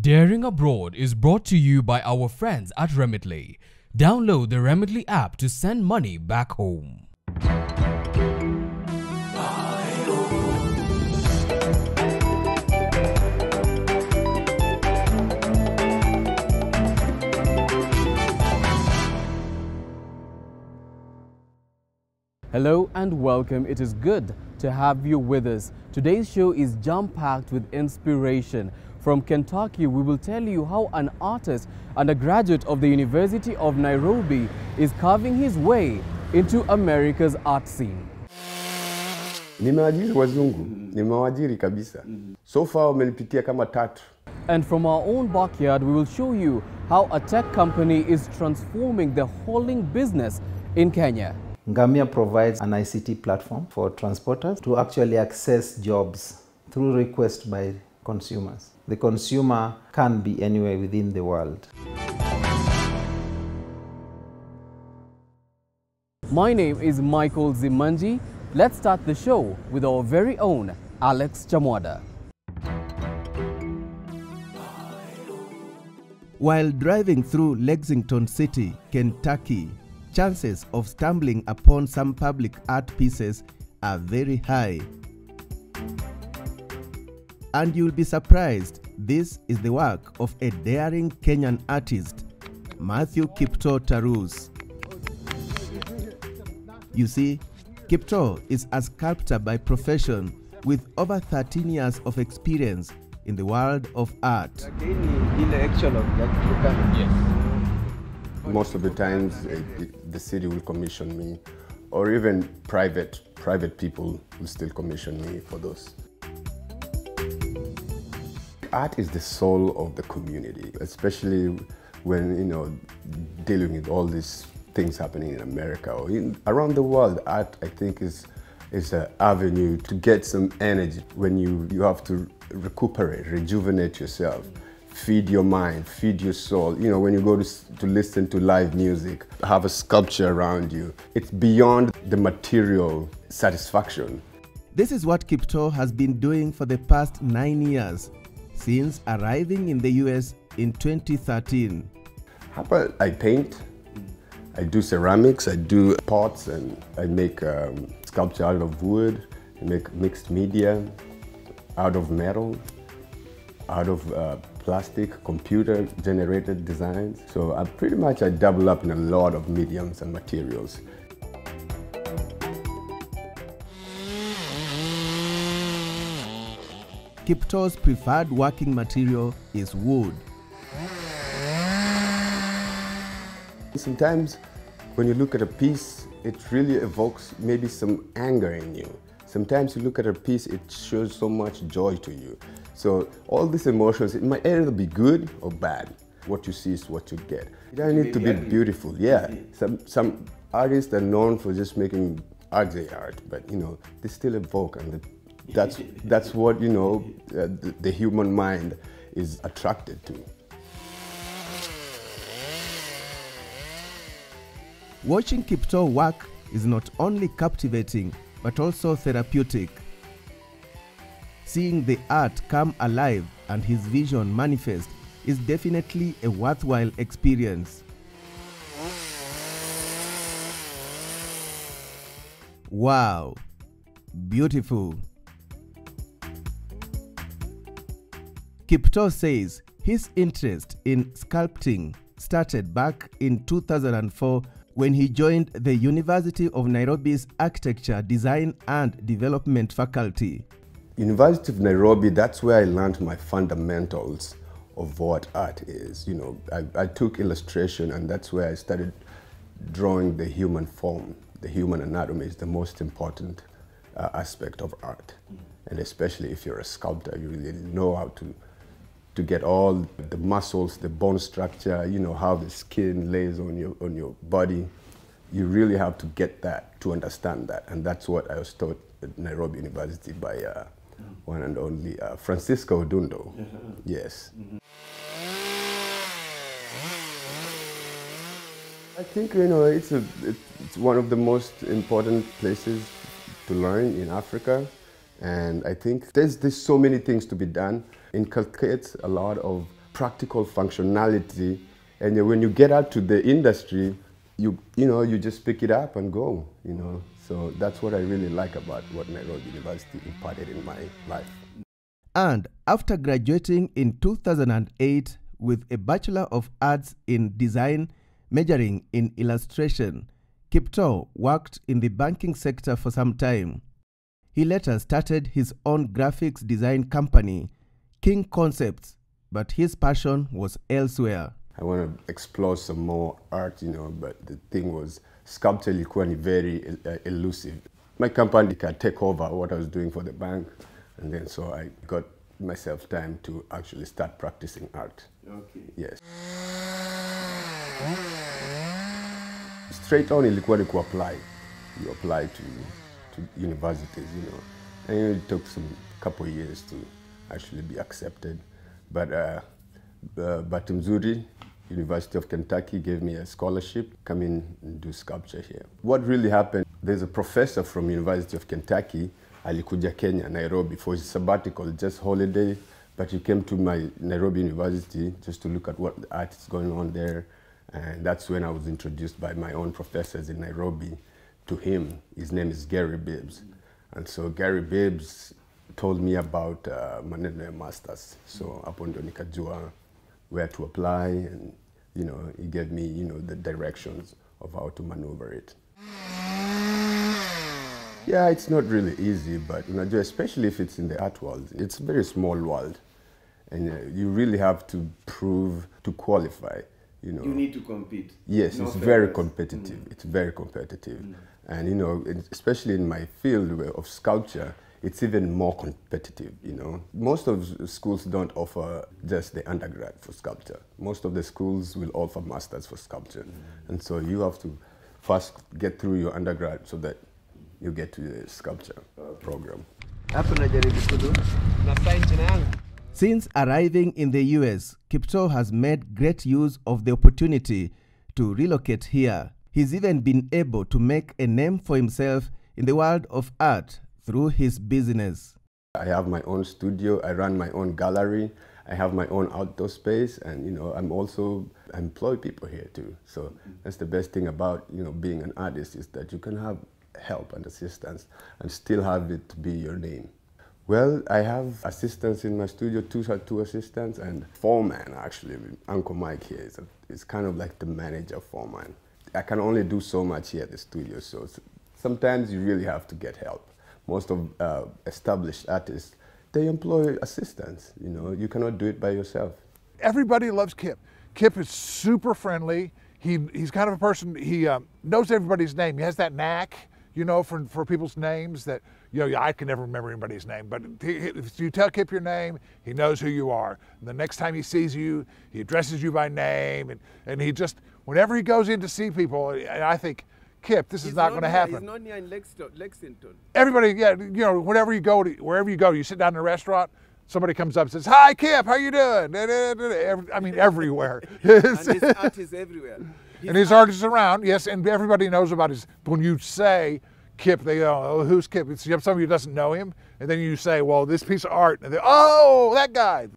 Daring Abroad is brought to you by our friends at Remitly. Download the Remitly app to send money back home. Hello and welcome. It is good to have you with us. Today's show is jam packed with inspiration. From Kentucky, we will tell you how an artist and a graduate of the University of Nairobi is carving his way into America's art scene. Nimeajiri wazungu, nimewaajiri kabisa. So far wamenipitia kama tatu. And from our own backyard, we will show you how a tech company is transforming the hauling business in Kenya. Ngamia provides an ICT platform for transporters to actually access jobs through request by consumers. The consumer can be anywhere within the world. My name is Michael Tsimangi. Let's start the show with our very own Alex Chamwada. While driving through Lexington City, Kentucky, chances of stumbling upon some public art pieces are very high. And you'll be surprised, this is the work of a daring Kenyan artist, Matthew Kiptoo Tarus. You see, Kiptoo is a sculptor by profession with over 13 years of experience in the world of art. Most of the times eh, the city will commission me or even private private people will still commission me for those. Art is the soul of the community, especially when you know dealing with all these things happening in America or in, around the world. Art, I think, is is an avenue to get some energy when you you have to recuperate, rejuvenate yourself, feed your mind, feed your soul. You know, when you go to to listen to live music, have a sculpture around you. It's beyond the material satisfaction. This is what Kiptoo has been doing for the past nine years, since arriving in the US in 2013. How about I paint? I do ceramics, I do pots, and I make um, sculpture out of wood, I make mixed media, out of metal, out of uh, plastic, computer generated designs. So I pretty much I double up in a lot of mediums and materials. Kiptoo's preferred working material is wood. Sometimes when you look at a piece, it really evokes maybe some anger in you. Sometimes you look at a piece, it shows so much joy to you. So all these emotions, it might either be good or bad. What you see is what you get. It doesn't need to be beautiful. Yeah, some some artists are known for just making ugly art, but you know they still evoke, and that's that's what you know uh, the, the human mind is attracted to. Watching Kiptoo work is not only captivating but also therapeutic. Seeing the art come alive and his vision manifest is definitely a worthwhile experience. Wow, beautiful. Kiptoo says his interest in sculpting started back in 2004 when he joined the University of Nairobi's Architecture, Design and Development faculty. University of Nairobi, that's where I learned my fundamentals of what art is. You know, I, I took illustration and that's where I started drawing the human form. The human anatomy is the most important uh, aspect of art. And especially if you're a sculptor, you really know how to, to get all the muscles, the bone structure, you know, how the skin lays on your, on your body. You really have to get that to understand that. And that's what I was taught at Nairobi University by uh, one and only uh, Francisco Dundo. Yes. I think you know it's a it's one of the most important places to learn in Africa, and I think there's there's so many things to be done. Inculcates a lot of practical functionality. And when you get out to the industry, you, you know, you just pick it up and go, you know. So that's what I really like about what Nairobi University imparted in my life. And after graduating in 2008 with a Bachelor of Arts in Design, majoring in illustration, Kiptoo worked in the banking sector for some time. He later started his own graphics design company, King Concepts, but his passion was elsewhere. I want to explore some more art, you know, but the thing was sculpture ilikuwa ni very uh, elusive. My company could take over what I was doing for the bank, and then so I got myself time to actually start practicing art. Okay. Yes. Straight on ilikuwa ni apply. You apply to, to universities, you know. And it took some couple of years to actually be accepted. But uh, uh, bahati mzuri, University of Kentucky gave me a scholarship, come in and do sculpture here. What really happened, there's a professor from University of Kentucky, alikuja Kenya, Nairobi, for his sabbatical, just holiday, but he came to my Nairobi University just to look at what the art is going on there. And that's when I was introduced by my own professors in Nairobi to him. His name is Gary Bibbs. And so Gary Bibbs told me about uh, maneno masters. So hapo ndo nikajua where to apply and you know, he gave me, you know, the directions of how to maneuver it. Yeah, it's not really easy, but unajua, especially if it's in the art world, it's a very small world. And uh, you really have to prove to qualify, you know. You need to compete. Yes, No it's very favorites. competitive. Mm. It's very competitive. Mm. And, you know, especially in my field of sculpture, it's even more competitive, you know. Most of schools don't offer just the undergrad for sculpture. Most of the schools will offer masters for sculpture. Mm. And so you have to first get through your undergrad so that you get to the sculpture program. hapo najaribu kudu na sign jina yangu Since arriving in the US, Kiptoo has made great use of the opportunity to relocate here. He's even been able to make a name for himself in the world of art through his business. I have my own studio. I run my own gallery. I have my own outdoor space, and you know, I'm also I employ people here too. So that's the best thing about you know being an artist is that you can have help and assistance and still have it be your name. Well, I have assistants in my studio, two two assistants and foreman actually. Uncle Mike here is, a, is kind of like the manager foreman. I can only do so much here at the studio, so sometimes you really have to get help. Most of uh, established artists, they employ assistants. You know, you cannot do it by yourself. everybody loves Kip. Kip is super friendly. He he's kind of a person. He um, knows everybody's name. He has that knack, you know, for for people's names that you know. I can never remember anybody's name, but if you tell Kip your name, he knows who you are. And the next time he sees you, he addresses you by name, and and he just whenever he goes in to see people, and I think. Kip, this is He's not going to happen. He's not here in Lexington. Lexington. Everybody, yeah, you know, whenever you go, to, wherever you go, you sit down in a restaurant, somebody comes up and says, "Hi, Kip, how you doing?" I mean, everywhere. and his art is everywhere. and his art is around, yes, and everybody knows about his. When you say Kip, they go, "Oh, who's Kip?" It's you have somebody who doesn't know him, and then you say, "Well, this piece of art," and they, "Oh, that guy."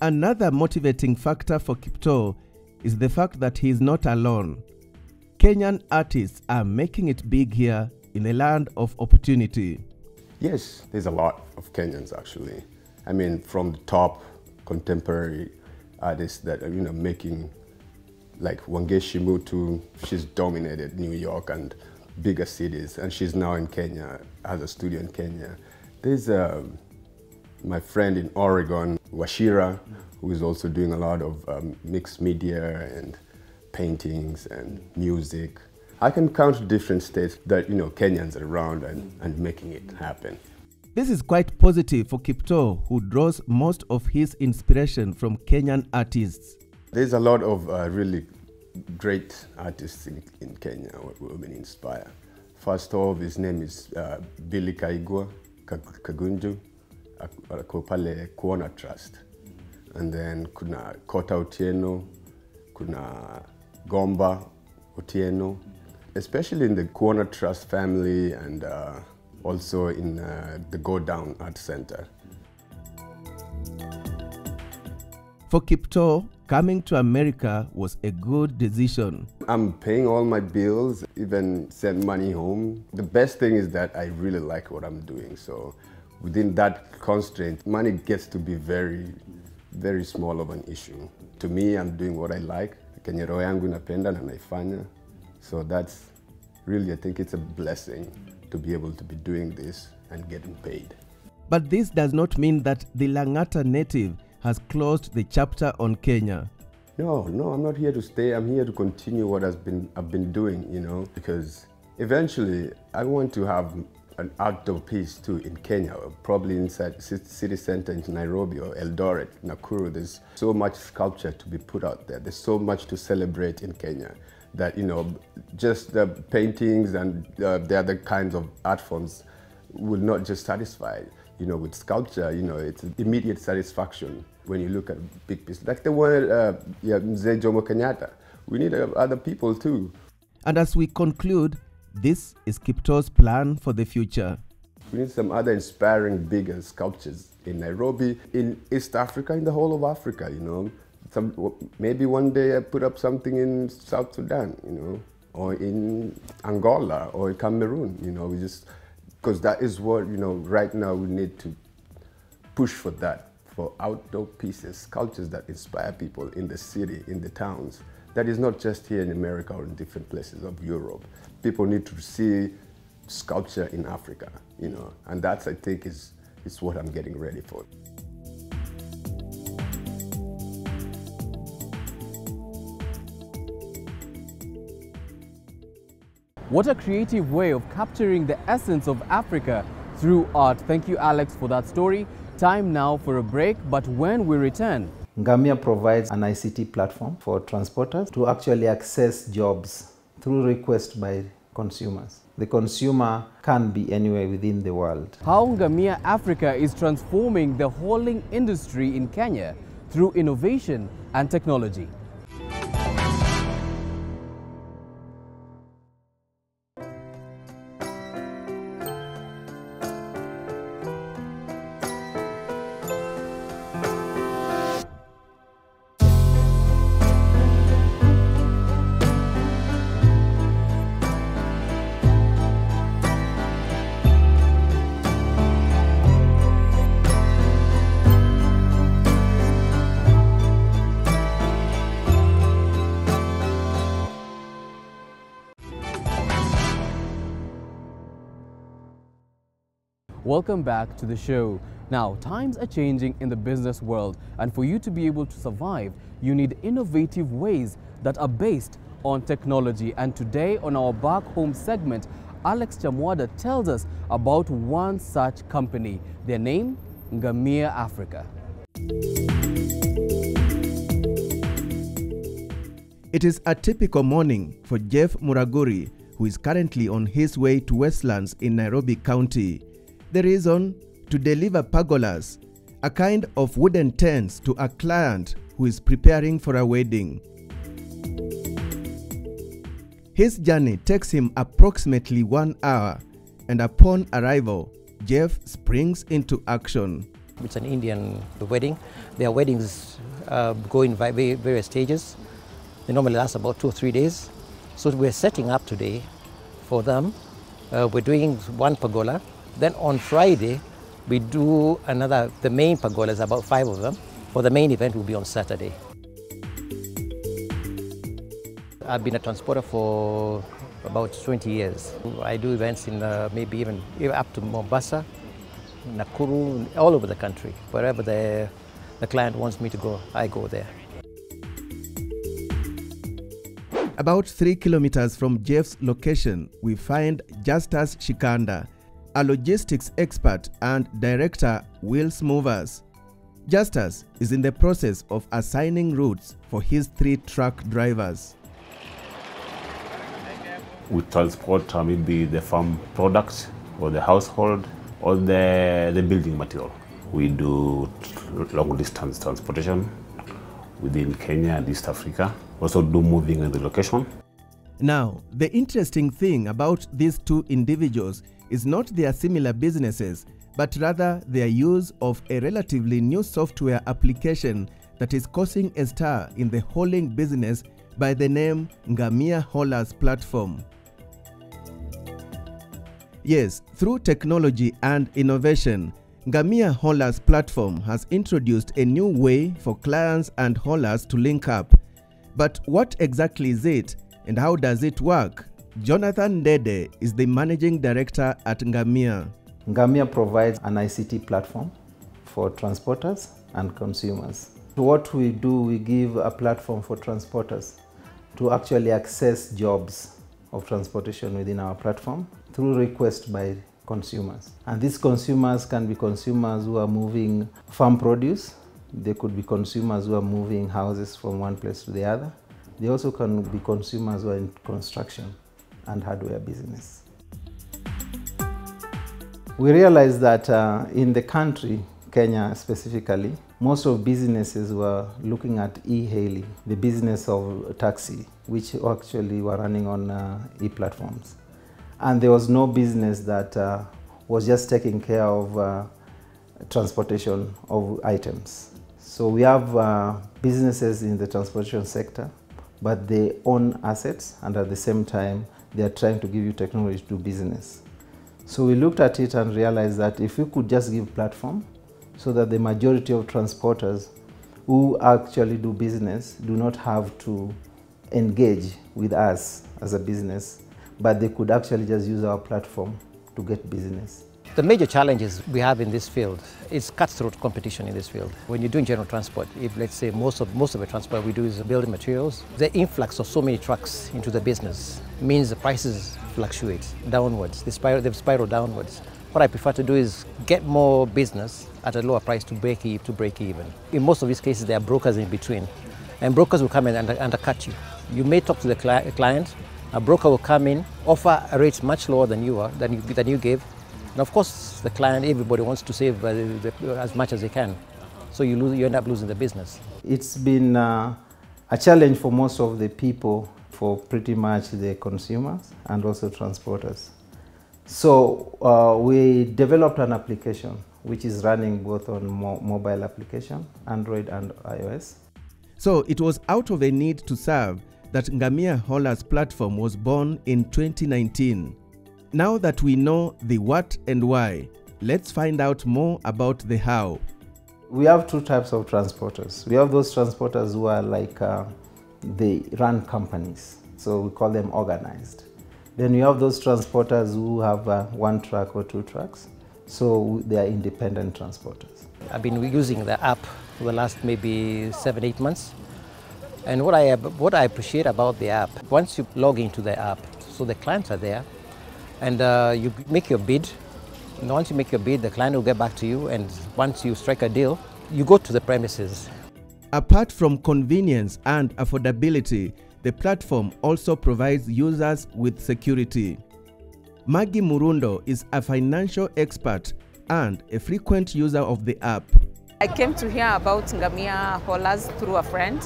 Another motivating factor for Kiptoo is the fact that he is not alone. Kenyan artists are making it big here in a land of opportunity. Yes, there's a lot of Kenyans actually. I mean, from the top contemporary artists that are, you know, making like Wangechi Mutu, she's dominated New York and bigger cities, and she's now in Kenya, has a studio in Kenya. There's um, my friend in Oregon, Washira, who is also doing a lot of um, mixed media and paintings and music. I can count different states that you know Kenyans are around and, and making it happen. This is quite positive for Kiptoo, who draws most of his inspiration from Kenyan artists. There's a lot of uh, really great artists in, in Kenya who have been inspired. First off, his name is uh, Billy Kaigwa Kag- Kagunju, ak- ako pale Kuona Trust. And then kuna Kota Otieno, kuna Gomba Otieno. Especially in the Kuona Trust family and uh, also in uh, the Go Down Art Center. For Kiptoo, coming to America was a good decision. I'm paying all my bills, even send money home. The best thing is that I really like what I'm doing. So within that constraint, money gets to be very, very small of an issue. To me, I'm doing what I like. Kenye roho yangu inapenda na naifanya. So that's really, I think it's a blessing to be able to be doing this and getting paid. But this does not mean that the Langata native has closed the chapter on Kenya. No, no, I'm not here to stay. I'm here to continue what has been I've been doing, you know, because eventually I want to have an outdoor piece too in Kenya, probably inside city center in Nairobi or Eldoret, Nakuru. There's so much sculpture to be put out there. There's so much to celebrate in Kenya that you know, just the paintings and uh, the other kinds of art forms will not just satisfy. You know, with sculpture, you know, it's immediate satisfaction when you look at a big piece like the one uh, yeah, Mzee Jomo Kenyatta. We need uh, other people too. And as we conclude, this is Kiptoo's plan for the future. We need some other inspiring bigger sculptures in Nairobi, in East Africa, in the whole of Africa, you know. Some, maybe one day I put up something in South Sudan, you know, or in Angola or in Cameroon, you know, we just, because that is what, you know, right now we need to push for that, for outdoor pieces, sculptures that inspire people in the city, in the towns. That is not just here in America or in different places of Europe. People need to see sculpture in Africa, you know, and that's, I think, is, is what I'm getting ready for. What a creative way of capturing the essence of Africa through art. Thank you, Alex, for that story. Time now for a break, but when we return, Ngamia provides an ICT platform for transporters to actually access jobs through request by consumers. The consumer can be anywhere within the world. how Ngamia Africa is transforming the hauling industry in Kenya through innovation and technology. Welcome back to the show. Now, times are changing in the business world, and for you to be able to survive, you need innovative ways that are based on technology. And today, on our Back Home segment, Alex Chamwada tells us about one such company. Their name, Ngamia Africa. It is a typical morning for Jeff Muraguri, who is currently on his way to Westlands in Nairobi County. The reason? To deliver pergolas, a kind of wooden tents to a client who is preparing for a wedding. His journey takes him approximately one hour, and upon arrival, Jeff springs into action. It's an Indian wedding. Their weddings uh, go in various stages. They normally last about two or three days. So we're setting up today for them. Uh, we're doing one pergola. Then on Friday, we do another, the main pergolas, about five of them. For the main event will be on Saturday. I've been a transporter for about 20 years. I do events in uh, maybe even even up to Mombasa, Nakuru, all over the country. Wherever the, the client wants me to go, I go there. About three kilometers from Jeff's location, we find Justus Shikanda, a logistics expert and director, Wheels Movers. Justus is in the process of assigning routes for his three truck drivers. we transport uh, maybe the farm products or the household or the, the building material. We do long distance transportation within Kenya and East Africa. Also do moving in the location. Now, the interesting thing about these two individuals is not their similar businesses, but rather their use of a relatively new software application that is causing a stir in the hauling business by the name Ngamia Haulers Platform. Yes, through technology and innovation, Ngamia Haulers Platform has introduced a new way for clients and haulers to link up. But what exactly is it and how does it work? Jonathan Dede is the managing director at Ngamia. Ngamia provides an ICT platform for transporters and consumers. What we do, we give a platform for transporters to actually access jobs of transportation within our platform through request by consumers. And these consumers can be consumers who are moving farm produce, they could be consumers who are moving houses from one place to the other. They also can be consumers who are in construction and hardware business. We realized that uh, in the country, Kenya specifically, most of businesses were looking at e-hailing, the business of taxi, which actually were running on uh, e-platforms. And there was no business that uh, was just taking care of uh, transportation of items. So we have uh, businesses in the transportation sector, but they own assets and at the same time they are trying to give you technology to do business. So we looked at it and realized that if we could just give platform so that the majority of transporters who actually do business do not have to engage with us as a business, but they could actually just use our platform to get business. The major challenges we have in this field is cutthroat competition in this field. When you're doing general transport, if let's say most of most of the transport we do is building materials, the influx of so many trucks into the business means the prices fluctuate downwards. They spiral, they spiral downwards. What I prefer to do is get more business at a lower price to break even. To break even. In most of these cases, there are brokers in between, and brokers will come in and undercut you. You may talk to the cli client. A broker will come in, offer a rate much lower than you are, than you, than you gave, and of course, the client, everybody wants to save uh, the, as much as they can. So you, lose, you end up losing the business. It's been uh, a challenge for most of the people, for pretty much the consumers and also transporters. So uh, we developed an application which is running both on mo mobile application, Android and iOS. So it was out of a need to serve that Ngamia Haulers platform was born in 2019. Now that we know the what and why, let's find out more about the how. We have two types of transporters. We have those transporters who are like uh, they run companies, so we call them organized. Then we have those transporters who have uh, one truck or two trucks, so they are independent transporters. I've been using the app for the last maybe seven, eight months. And what I, what I appreciate about the app, once you log into the app, so the clients are there, and uh, you make your bid. And once you make your bid, the client will get back to you, and once you strike a deal, you go to the premises. Apart from convenience and affordability, the platform also provides users with security. Maggie Murundo is a financial expert and a frequent user of the app. I came to hear about Ngamia haulers through a friend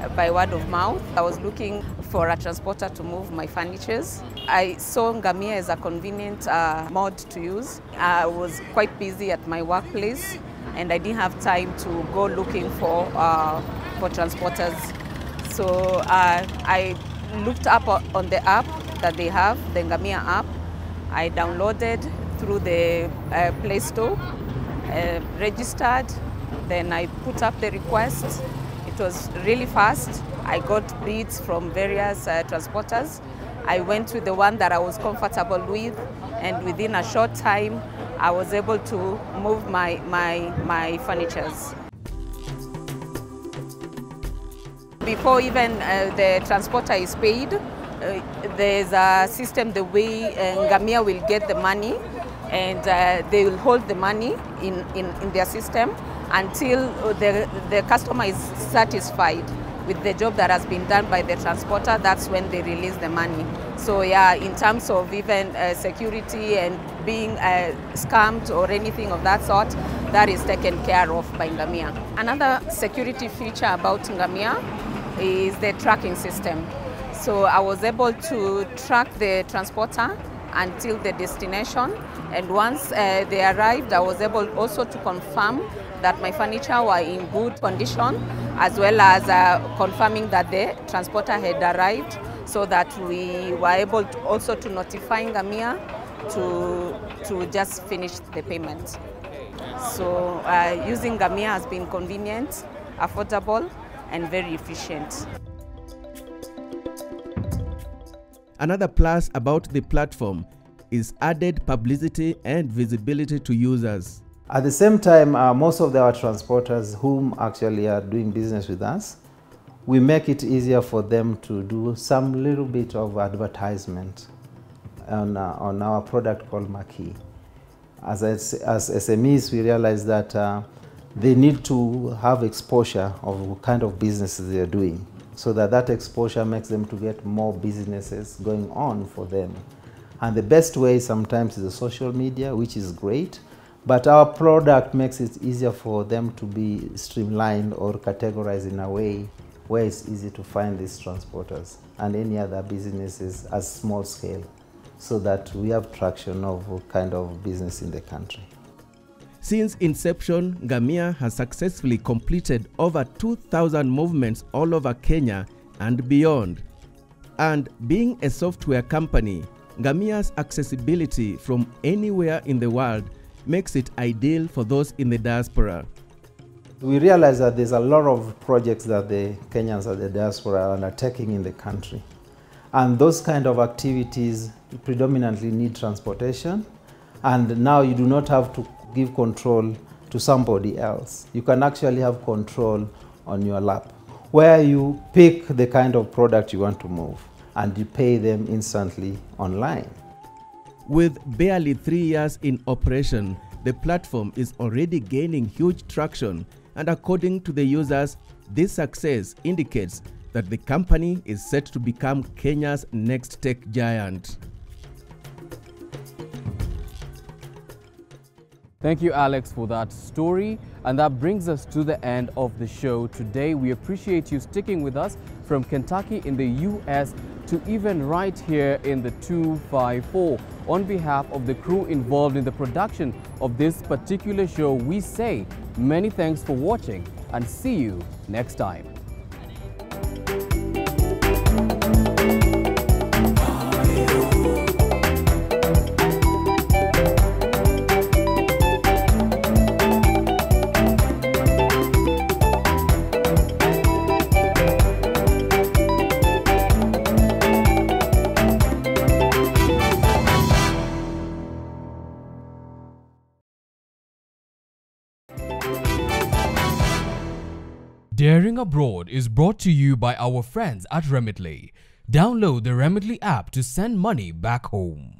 uh, by word of mouth. I was looking for a transporter to move my furnitures. I saw Ngamia as a convenient uh, mod to use. I was quite busy at my workplace and I didn't have time to go looking for, uh, for transporters. So uh, I looked up on the app that they have, the Ngamia app. I downloaded through the uh, Play Store, uh, registered, then I put up the request. It was really fast. I got bids from various uh, transporters. I went with the one that I was comfortable with, and within a short time, I was able to move my, my, my furnitures. Before even uh, the transporter is paid, uh, there's a system the way uh, Ngamia will get the money and uh, they will hold the money in, in, in their system until the, the customer is satisfied with the job that has been done by the transporter, that's when they release the money. So yeah, in terms of even uh, security and being uh, scammed or anything of that sort, that is taken care of by Ngamia. Another security feature about Ngamia is the tracking system. So I was able to track the transporter until the destination. And once uh, they arrived, I was able also to confirm that my furniture were in good condition, as well as uh, confirming that the transporter had arrived, so that we were able to also to notify Ngamia to, to just finish the payment. So uh, using Ngamia has been convenient, affordable, and very efficient. Another plus about the platform is added publicity and visibility to users. At the same time, uh, most of our transporters whom actually are doing business with us, we make it easier for them to do some little bit of advertisement on, uh, on our product called Maki. As, as, SMEs, we realize that uh, they need to have exposure of what kind of businesses they're doing so that that exposure makes them to get more businesses going on for them. And the best way sometimes is the social media, which is great, but our product makes it easier for them to be streamlined or categorized in a way where it's easy to find these transporters and any other businesses at small scale so that we have traction of kind of business in the country. Since inception, Ngamia has successfully completed over 2,000 movements all over Kenya and beyond. And being a software company, Ngamia's accessibility from anywhere in the world makes it ideal for those in the diaspora. We realize that there's a lot of projects that the Kenyans at the diaspora are undertaking in the country. And those kind of activities predominantly need transportation. And now you do not have to give control to somebody else. You can actually have control on your lap where you pick the kind of product you want to move and you pay them instantly online. With barely three years in operation, the platform is already gaining huge traction and according to the users, this success indicates that the company is set to become Kenya's next tech giant. Thank you, Alex, for that story. And that brings us to the end of the show today. We appreciate you sticking with us from Kentucky in the U.S. to even right here in the 254. On behalf of the crew involved in the production of this particular show, we say many thanks for watching and see you next time. Abroad is brought to you by our friends at Remitly. Download the Remitly app to send money back home.